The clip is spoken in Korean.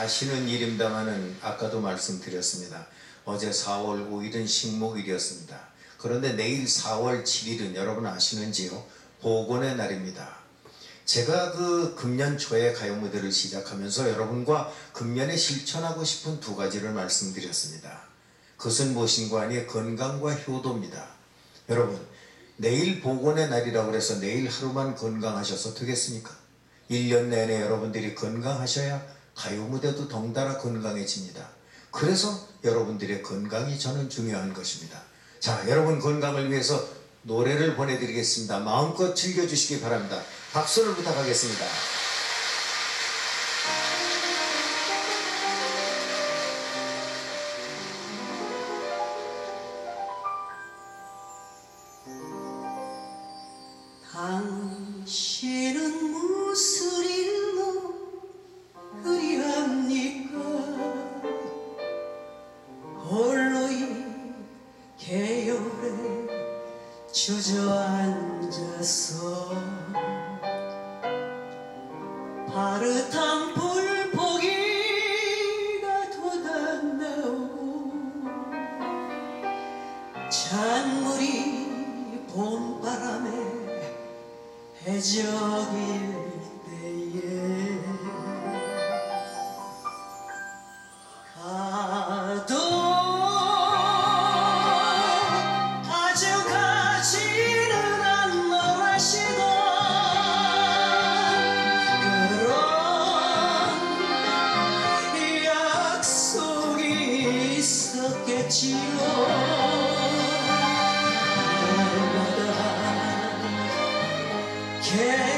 아시는 일입니다마는 아까도 말씀드렸습니다. 어제 4월 5일은 식목일이었습니다. 그런데 내일 4월 7일은 여러분 아시는지요? 복원의 날입니다. 제가 그 금년 초에 가요 무대를 시작하면서 여러분과 금년에 실천하고 싶은 두 가지를 말씀드렸습니다. 그것은 무엇인가 하니 건강과 효도입니다. 여러분, 내일 복원의 날이라고 해서 내일 하루만 건강하셔서 되겠습니까? 1년 내내 여러분들이 건강하셔야 가요 무대도 덩달아 건강해집니다. 그래서 여러분들의 건강이 저는 중요한 것입니다. 자, 여러분 건강을 위해서 노래를 보내드리겠습니다. 마음껏 즐겨주시기 바랍니다. 박수를 부탁하겠습니다. 당신 주저앉아서 파릇한 불포기가 돋아나오고 찬물이 봄바람에 해적일 때에 Yeah.